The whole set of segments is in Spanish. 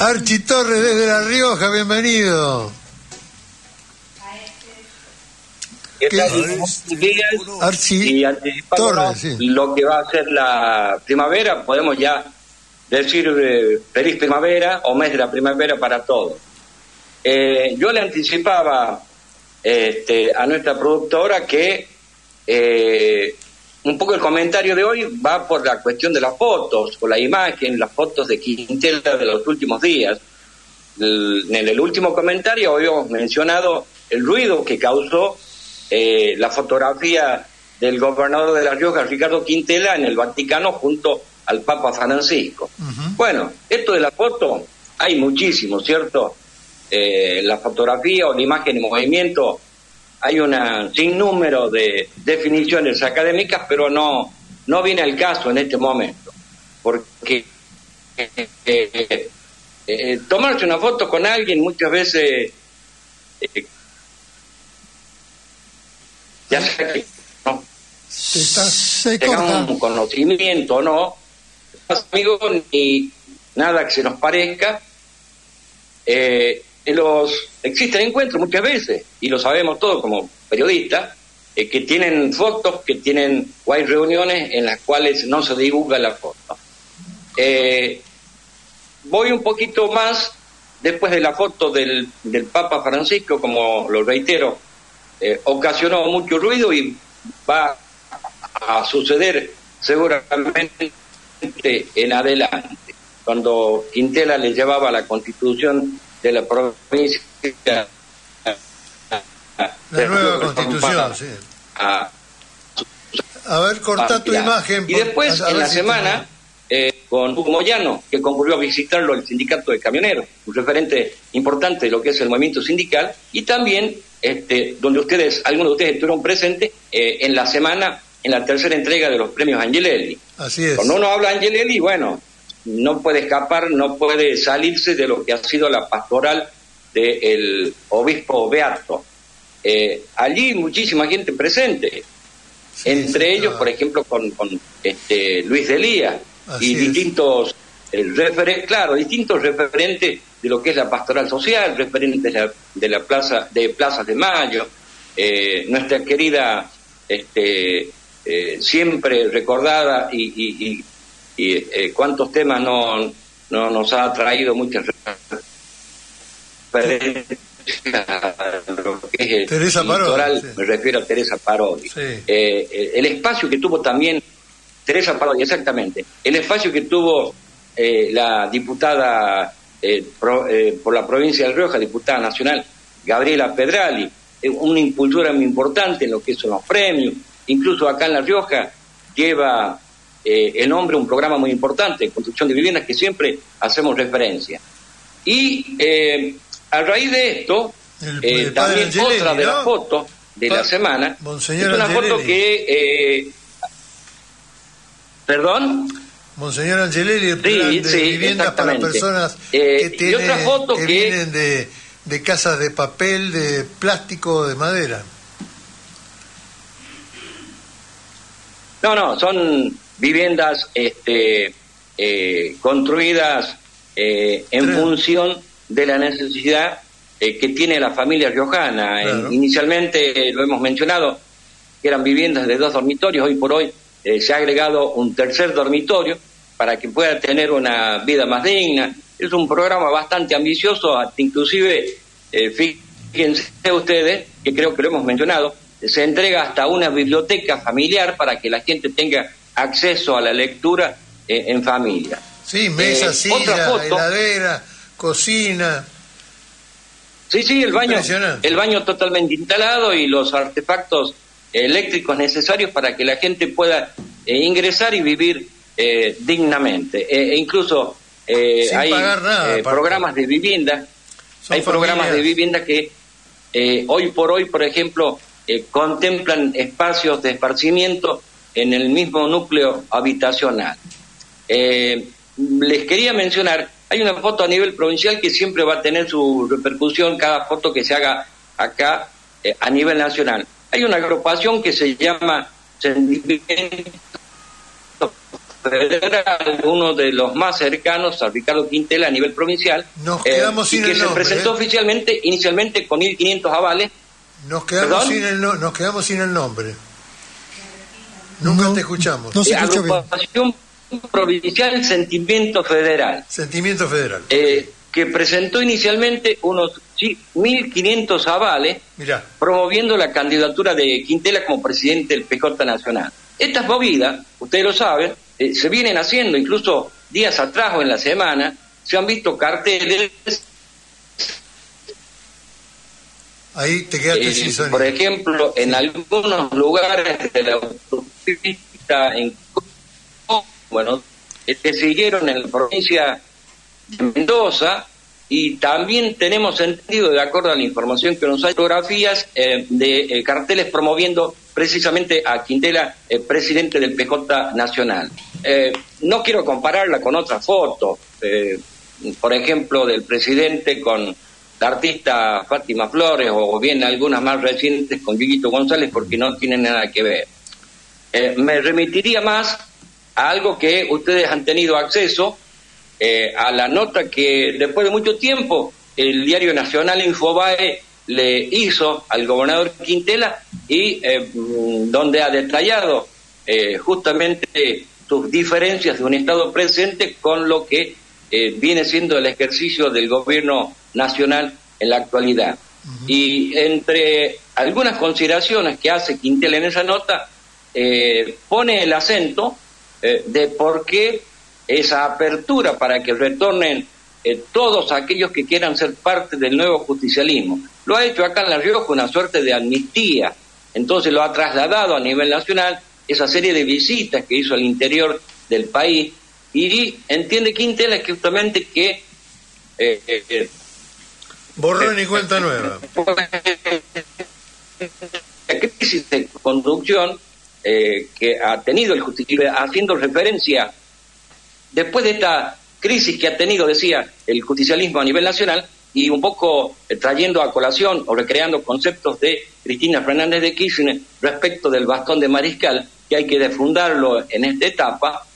Archi Torres desde La Rioja, bienvenido. Archi Y Torres, sí. lo que va a ser la primavera, podemos ya decir eh, feliz primavera o mes de la primavera para todos. Eh, yo le anticipaba este, a nuestra productora que eh, un poco el comentario de hoy va por la cuestión de las fotos, por la imagen, las fotos de Quintela de los últimos días. El- en el último comentario habíamos mencionado el ruido que causó eh, la fotografía del gobernador de La Rioja, Ricardo Quintela, en el Vaticano junto al Papa Francisco. Bueno, esto de la foto, hay muchísimo, ¿cierto? Eh, la fotografía o la imagen en movimiento, hay una sinnúmero de definiciones académicas, pero no, no viene al caso en este momento, porque eh, eh, eh, tomarse una foto con alguien muchas veces, eh, ya sea que no Se, tengamos un conocimiento o no, amigos, ni nada que se nos parezca. Eh, en los existen encuentros muchas veces, y lo sabemos todos como periodistas, eh, que tienen fotos, que tienen, o hay reuniones en las cuales no se divulga la foto. Eh, voy un poquito más después de la foto del, del Papa Francisco, como lo reitero, eh, ocasionó mucho ruido y va a suceder seguramente en adelante. Cuando Quintela le llevaba la constitución de la provincia La nueva constitución, sí. a, A ver, corta tu imagen. Y después, en la si semana, eh, con Hugo Moyano, que concurrió a visitarlo el sindicato de camioneros, un referente importante de lo que es el movimiento sindical, y también este, donde ustedes, algunos de ustedes estuvieron presentes eh, en la semana, en la tercera entrega de los premios Angelelli. Así es. Cuando uno habla de Angelelli, bueno, no puede escapar, no puede salirse de lo que ha sido la pastoral del obispo Beato. Eh, allí muchísima gente presente, Sí, entre sí, ellos, claro. por ejemplo, con, con, este, Luis Delía y distintos eh, referen- claro, distintos referentes de lo que es la pastoral social, referentes de la, de la plaza de plazas de Mayo, eh, nuestra querida este, eh, siempre recordada y, y, y- y, eh, cuántos temas no, no nos ha traído muchas lo que es el Teresa Parodi, sí. me refiero a Teresa Parodi. Sí. Eh, el espacio que tuvo también Teresa Parodi, exactamente, el espacio que tuvo eh, la diputada eh, pro- eh, por la provincia de Rioja, diputada nacional, Gabriela Pedrali, una impulsora muy importante en lo que son los premios, incluso acá en La Rioja lleva eh, el nombre un programa muy importante de construcción de viviendas que siempre hacemos referencia. Y eh, a raíz de esto, eh, también otra de ¿no? las fotos de Pa- la semana, Monseñor es una foto que... eh, ¿Perdón? Monseñor Angelelli, el Sí, plan de sí, viviendas para personas Eh, que, y otra foto que, que- vienen de, de casas de papel, de plástico de madera. No, no, son viviendas este, eh, construidas eh, en Claro. función de la necesidad eh, que tiene la familia riojana. Claro. Eh, inicialmente, eh, lo hemos mencionado, que eran viviendas de dos dormitorios, hoy por hoy se ha agregado un tercer dormitorio para que pueda tener una vida más digna. Es un programa bastante ambicioso, hasta inclusive, fíjense ustedes, que creo que lo hemos mencionado, se entrega hasta una biblioteca familiar para que la gente tenga acceso a la lectura eh, en familia. Sí, mesa, Eh, silla, foto. heladera, cocina. Sí, sí, el baño, el baño totalmente instalado y los artefactos eléctricos necesarios para que la gente pueda eh, ingresar y vivir eh, dignamente. E incluso hay nada, programas de vivienda, hay programas de vivienda que eh, hoy por hoy, por ejemplo, eh, contemplan espacios de esparcimiento en el mismo núcleo habitacional. Eh, les quería mencionar, hay una foto a nivel provincial que siempre va a tener su repercusión cada foto que se haga acá eh, a nivel nacional. Hay una agrupación que se llama Sentimientos federal, uno de los más cercanos a Ricardo Quintela a nivel provincial, Nos quedamos y sin que el se nombre, presentó ¿eh? oficialmente, inicialmente con 1.500 avales. Nos quedamos, ¿Perdón? sin el, no- nos quedamos sin el nombre. Nunca No, te escuchamos. no se eh, escucha bien. provincial Sentimiento Federal. Sentimiento federal. eh, que presentó inicialmente unos sí, 1.500 avales Mirá, promoviendo la candidatura de Quintela como presidente del PJ Nacional. Estas movidas, ustedes lo saben, eh, se vienen haciendo, incluso días atrás o en la semana, se han visto carteles, ahí te quedaste eh, sin sonido. por ejemplo, en algunos lugares de la autopista, en bueno, eh, que siguieron en la provincia de Mendoza y también tenemos entendido, de acuerdo a la información que nos hay, fotografías eh, de eh, carteles promoviendo precisamente a Quintela, eh, presidente del PJ Nacional. No quiero compararla con otras fotos, eh, por ejemplo, del presidente con la artista Fátima Flores o bien algunas más recientes con Guillito González porque no tienen nada que ver. Eh, me remitiría más a algo que ustedes han tenido acceso, eh, a la nota que después de mucho tiempo el diario nacional Infobae le hizo al gobernador Quintela y eh, mm, donde ha detallado eh, justamente sus diferencias de un Estado presente con lo que eh, viene siendo el ejercicio del gobierno nacional en la actualidad. Y entre algunas consideraciones que hace Quintela en esa nota, eh, pone el acento eh, de por qué esa apertura para que retornen eh, todos aquellos que quieran ser parte del nuevo justicialismo. Lo ha hecho acá en La Rioja una suerte de amnistía, entonces lo ha trasladado a nivel nacional, esa serie de visitas que hizo al interior del país, y entiende Quintela que justamente que eh, eh, Borrón y cuenta nueva. la crisis de conducción eh, que ha tenido el justicialismo, haciendo referencia, después de esta crisis que ha tenido, decía, el justicialismo a nivel nacional, y un poco eh, trayendo a colación o recreando conceptos de Cristina Fernández de Kirchner respecto del bastón de mariscal, que hay que defundarlo en esta etapa,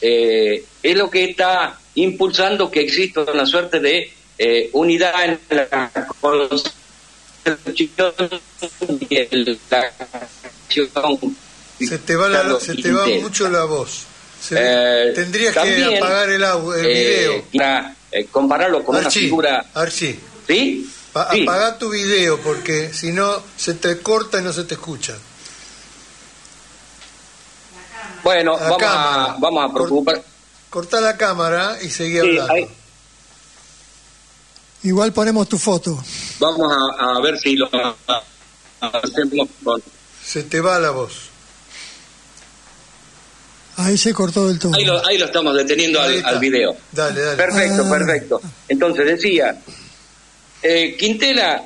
eh, es lo que está impulsando que exista una suerte de eh, unidad en la concepción y en la acción. Se te va, la- se te va mucho la voz. Se- Eh, tendrías que apagar el, el eh, video. para, eh, compararlo con una figura, Archie, ¿sí? pa- Sí. apagá tu video porque si no se te corta y no se te escucha. Bueno, La vamos cámara. a, vamos a preocupar. Cortá la cámara y seguí Sí, hablando. ahí- Igual ponemos tu foto. vamos a, a ver si lo hacemos con... Se te va la voz. Ahí se cortó del todo. Ahí lo, ahí lo estamos deteniendo al, video. Dale, dale. Perfecto, Ah. perfecto. Entonces decía, eh, Quintela,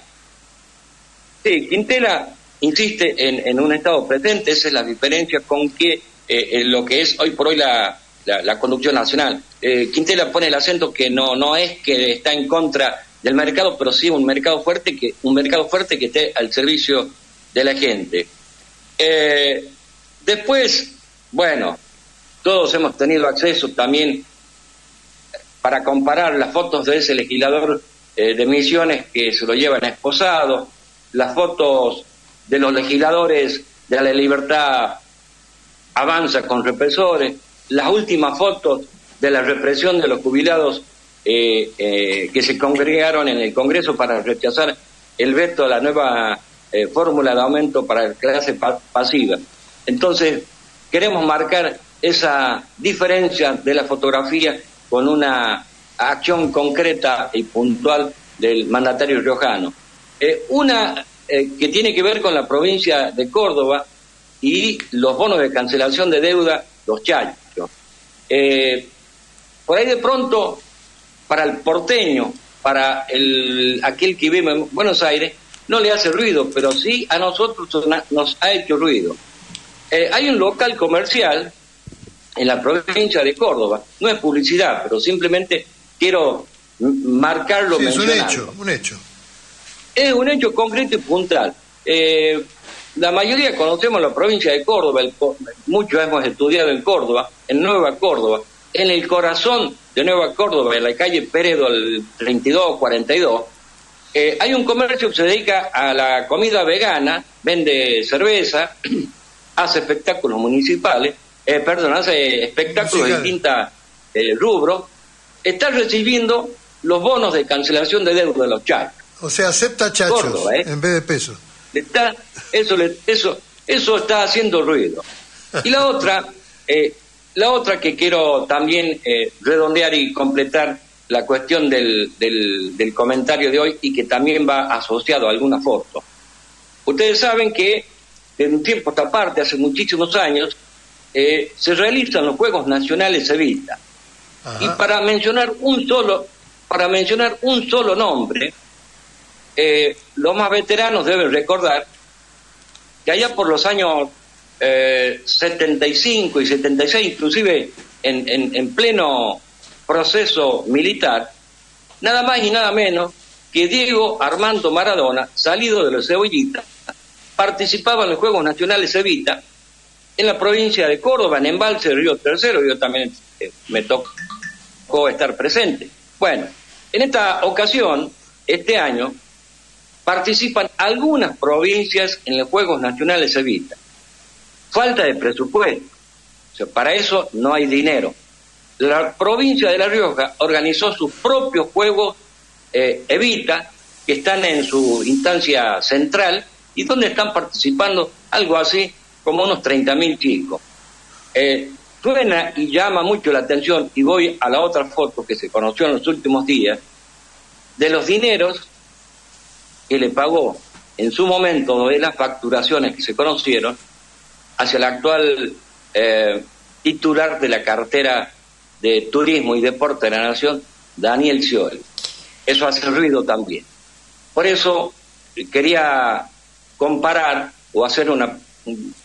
sí, Quintela insiste en, en un estado presente, esa es la diferencia con que eh, eh, lo que es hoy por hoy la, la, la conducción nacional. Eh, Quintela pone el acento que no, no es que está en contra del mercado, pero sí un mercado fuerte que, un mercado fuerte que esté al servicio de la gente. Después, bueno, todos hemos tenido acceso también para comparar las fotos de ese legislador eh, de Misiones que se lo llevan esposado, las fotos de los legisladores de la libertad avanza con represores, las últimas fotos de la represión de los jubilados eh, eh, que se congregaron en el Congreso para rechazar el veto a la nueva fórmula de aumento para la clase pa- pasiva. Entonces, queremos marcar esa diferencia de la fotografía con una acción concreta y puntual del mandatario riojano. Eh, una eh, que tiene que ver con la provincia de Córdoba y los bonos de cancelación de deuda, los chachos. Eh, por ahí de pronto, para el porteño, para el, aquel que vive en Buenos Aires, no le hace ruido, pero sí a nosotros nos ha hecho ruido. Eh, hay un local comercial en la provincia de Córdoba, no es publicidad, pero simplemente quiero marcarlo, Sí, es un hecho, un hecho. Es un hecho concreto y puntual. Eh, la mayoría conocemos la provincia de Córdoba, muchos hemos estudiado en Córdoba, en Nueva Córdoba, en el corazón de Nueva Córdoba, en la calle Peredo, el 3242, eh, hay un comercio que se dedica a la comida vegana, vende cerveza, hace espectáculos municipales, eh, perdón, hace espectáculos de distintas eh, rubros, está recibiendo los bonos de cancelación de deuda de los chachos. O sea, acepta chachos ¿eh? en vez de pesos. Está, eso, eso, eso está haciendo ruido. Y la otra, eh, la otra que quiero también eh, redondear y completar la cuestión del, del, comentario de hoy y que también va asociado a alguna foto. Ustedes saben que de un tiempo a esta parte, hace muchísimos años, se realizan los Juegos Nacionales Evita. Y para mencionar un solo, para mencionar un solo nombre, eh, los más veteranos deben recordar que allá por los años 75 eh, y 76, inclusive en, en, pleno proceso militar, nada más y nada menos que Diego Armando Maradona, salido de los cebollitas, participaba en los Juegos Nacionales Evita en la provincia de Córdoba, en Embalse Río Tercero, yo también eh, me tocó estar presente. Bueno, en esta ocasión, este año, participan algunas provincias en los Juegos Nacionales Evita. Falta de presupuesto. Para eso no hay dinero. La provincia de La Rioja organizó sus propios Juegos eh, Evita, que están en su instancia central y donde están participando algo así como unos 30.000 chicos. Eh, suena y llama mucho la atención, y voy a la otra foto que se conoció en los últimos días, de los dineros que le pagó en su momento de las facturaciones que se conocieron hacia el actual eh, titular de la cartera de Turismo y Deporte de la Nación, Daniel Scioli. Eso hace ruido también. Por eso quería comparar o hacer una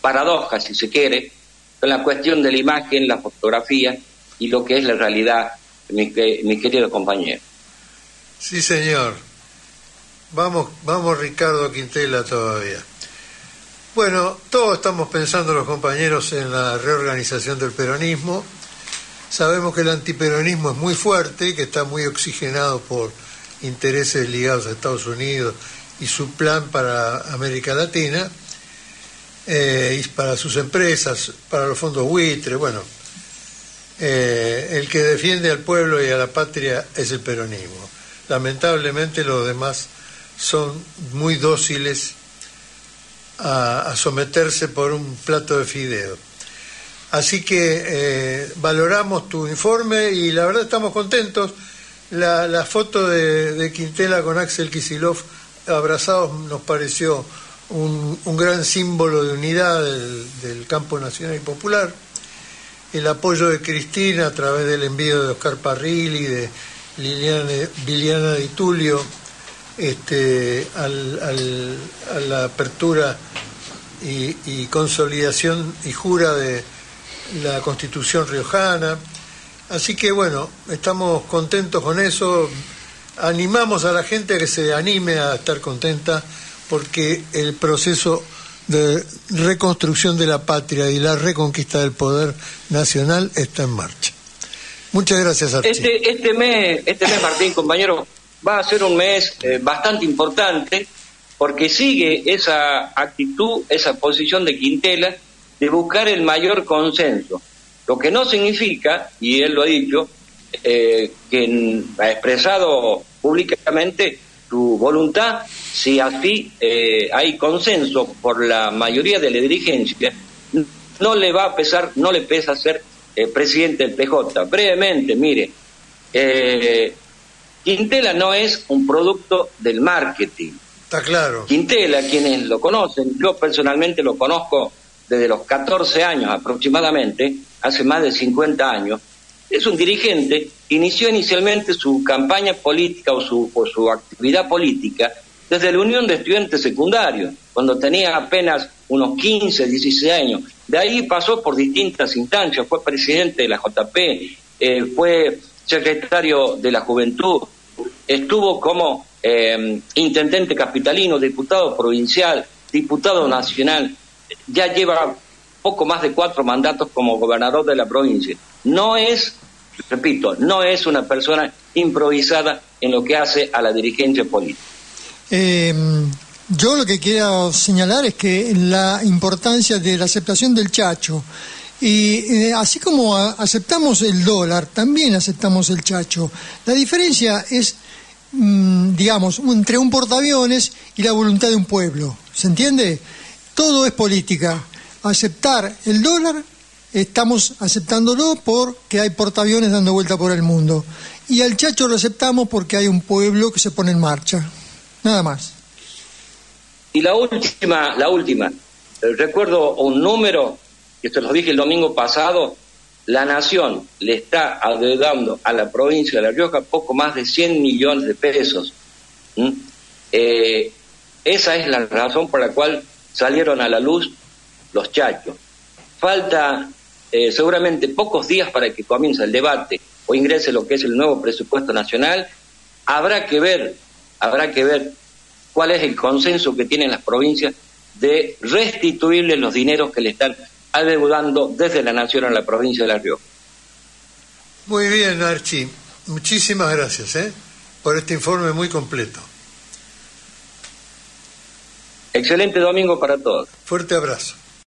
paradoja, si se quiere, con la cuestión de la imagen, la fotografía y lo que es la realidad, mi, querido compañero. Sí, señor. Vamos, vamos Ricardo Quintela todavía. Bueno, todos estamos pensando los compañeros en la reorganización del peronismo. Sabemos que el antiperonismo es muy fuerte, que está muy oxigenado por intereses ligados a Estados Unidos y su plan para América Latina, eh, y para sus empresas, para los fondos buitre, bueno, eh, el que defiende al pueblo y a la patria es el peronismo. Lamentablemente los demás son muy dóciles a, someterse por un plato de fideo. Así que eh, valoramos tu informe y la verdad estamos contentos. La, foto de, Quintela con Axel Kisilov abrazados nos pareció un, gran símbolo de unidad del, campo nacional y popular. El apoyo de Cristina a través del envío de Oscar Parrilli, de Liliana, Liliana Di Tulio, este, al, a la apertura y, consolidación y jura de la constitución riojana. Así que bueno, estamos contentos con eso, animamos a la gente a que se anime a estar contenta porque el proceso de reconstrucción de la patria y la reconquista del poder nacional está en marcha. Muchas gracias, Archie. Este, este, mes, este mes, Martín, compañero, va a ser un mes eh, bastante importante porque sigue esa actitud, esa posición de Quintela de buscar el mayor consenso. Lo que no significa, y él lo ha dicho, eh, que ha expresado públicamente su voluntad, si así eh, hay consenso por la mayoría de la dirigencia, no le va a pesar, no le pesa ser presidente del PJ. Brevemente, mire, Quintela no es un producto del marketing. Está claro. Quintela, quienes lo conocen, yo personalmente lo conozco desde los 14 años aproximadamente, hace más de 50 años, es un dirigente inició inicialmente su campaña política o su, o su actividad política desde la Unión de Estudiantes Secundarios, cuando tenía apenas unos 15, 16 años. De ahí pasó por distintas instancias, fue presidente de la JP, eh, fue secretario de la Juventud, estuvo como eh, intendente capitalino, diputado provincial, diputado nacional, ya lleva poco más de cuatro mandatos como gobernador de la provincia. No es, repito, no es una persona improvisada en lo que hace a la dirigencia política. Eh, yo lo que quiero señalar es que la importancia de la aceptación del chacho, y eh, así como a- aceptamos el dólar, también aceptamos el chacho. La diferencia es, mm, digamos, entre un portaaviones y la voluntad de un pueblo. ¿Se entiende? Todo es política. Aceptar el dólar, estamos aceptándolo porque hay portaaviones dando vuelta por el mundo. Y al chacho lo aceptamos porque hay un pueblo que se pone en marcha. Nada más. Y la última, la última, eh, recuerdo un número, que esto lo dije el domingo pasado, la nación le está adeudando a la provincia de La Rioja poco más de 100 millones de pesos. ¿Mm? Eh, esa es la razón por la cual salieron a la luz los chachos. Falta eh, seguramente pocos días para que comience el debate o ingrese lo que es el nuevo presupuesto nacional. Habrá que ver, habrá que ver cuál es el consenso que tienen las provincias de restituirle los dineros que le están adeudando desde la nación a la provincia de La Rioja. Muy bien, Archie. Muchísimas gracias ¿eh? por este informe muy completo. Excelente domingo para todos. Fuerte abrazo.